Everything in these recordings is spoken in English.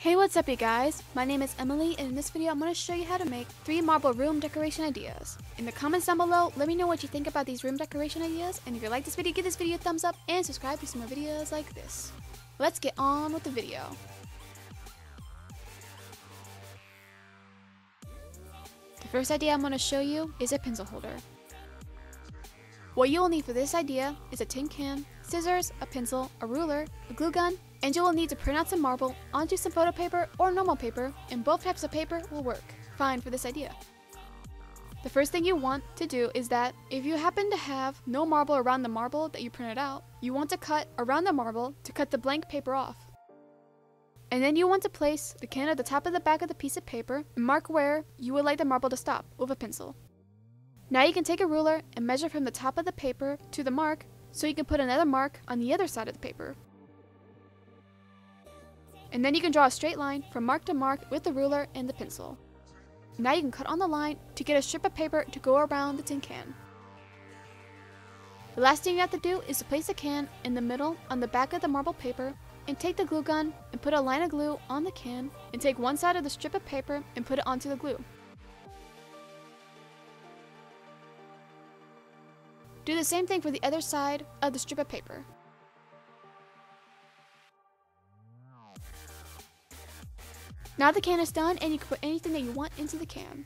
Hey, what's up you guys? My name is Emily and in this video I'm going to show you how to make 3 marble room decoration ideas. In the comments down below, let me know what you think about these room decoration ideas and if you like this video, give this video a thumbs up and subscribe for some more videos like this. Let's get on with the video. The first idea I'm going to show you is a pencil holder. What you will need for this idea is a tin can, scissors, a pencil, a ruler, a glue gun, and you will need to print out some marble onto some photo paper or normal paper, and both types of paper will work fine for this idea. The first thing you want to do is that if you happen to have no marble around the marble that you printed out, you want to cut around the marble to cut the blank paper off. And then you want to place the can at the top of the back of the piece of paper and mark where you would like the marble to stop with a pencil. Now you can take a ruler and measure from the top of the paper to the mark so you can put another mark on the other side of the paper. And then you can draw a straight line from mark to mark with the ruler and the pencil. Now you can cut on the line to get a strip of paper to go around the tin can. The last thing you have to do is to place the can in the middle on the back of the marble paper and take the glue gun and put a line of glue on the can and take one side of the strip of paper and put it onto the glue. Do the same thing for the other side of the strip of paper. Now the can is done and you can put anything that you want into the can.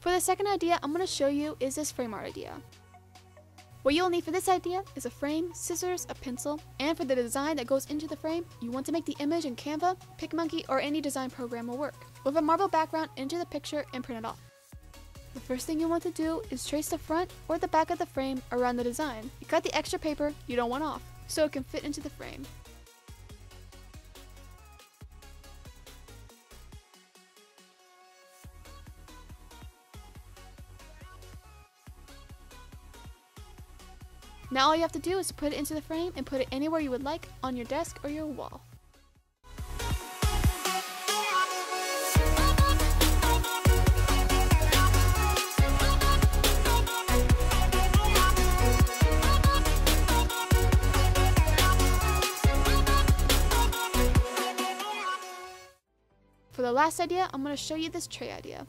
For the second idea I'm going to show you is this frame art idea. What you'll need for this idea is a frame, scissors, a pencil, and for the design that goes into the frame, you want to make the image in Canva, PicMonkey, or any design program will work. With a marble background into the picture and print it off. The first thing you want to do is trace the front or the back of the frame around the design. You cut the extra paper you don't want off, so it can fit into the frame. Now all you have to do is put it into the frame and put it anywhere you would like on your desk or your wall. The last idea, I'm going to show you this tray idea.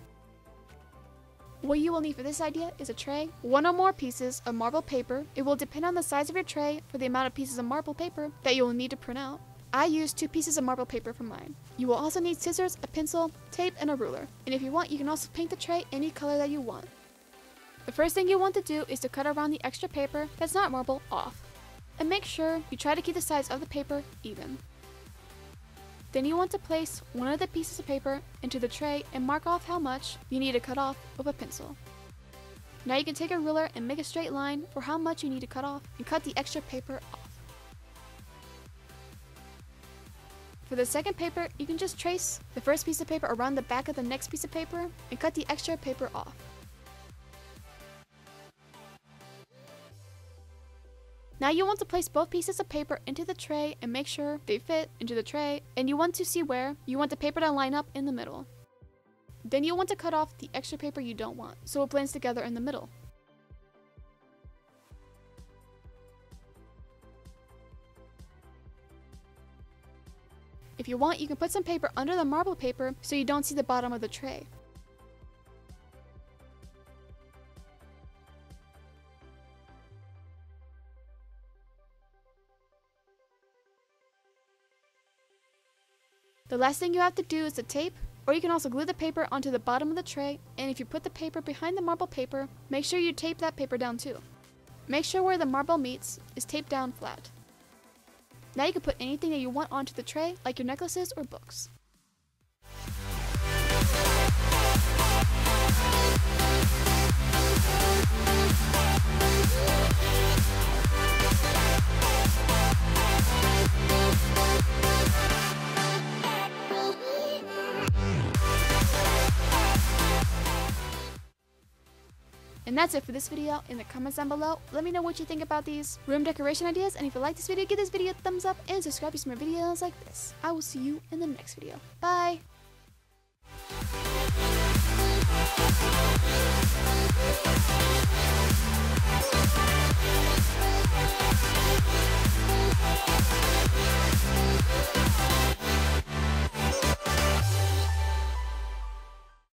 What you will need for this idea is a tray, one or more pieces of marble paper. It will depend on the size of your tray for the amount of pieces of marble paper that you will need to print out. I used two pieces of marble paper for mine. You will also need scissors, a pencil, tape, and a ruler. And if you want, you can also paint the tray any color that you want. The first thing you want to do is to cut around the extra paper that's not marble off. And make sure you try to keep the size of the paper even. Then you want to place one of the pieces of paper into the tray and mark off how much you need to cut off with a pencil. Now you can take a ruler and make a straight line for how much you need to cut off and cut the extra paper off. For the second paper, you can just trace the first piece of paper around the back of the next piece of paper and cut the extra paper off. Now you want to place both pieces of paper into the tray and make sure they fit into the tray and you want to see where you want the paper to line up in the middle. Then you want to cut off the extra paper you don't want so it blends together in the middle. If you want, you can put some paper under the marble paper so you don't see the bottom of the tray. The last thing you have to do is to tape, or you can also glue the paper onto the bottom of the tray, and if you put the paper behind the marble paper, make sure you tape that paper down too. Make sure where the marble meets is taped down flat. Now you can put anything that you want onto the tray, like your necklaces or books. And that's it for this video. In the comments down below, let me know what you think about these room decoration ideas. And if you like this video, give this video a thumbs up and subscribe to some more videos like this. I will see you in the next video. Bye!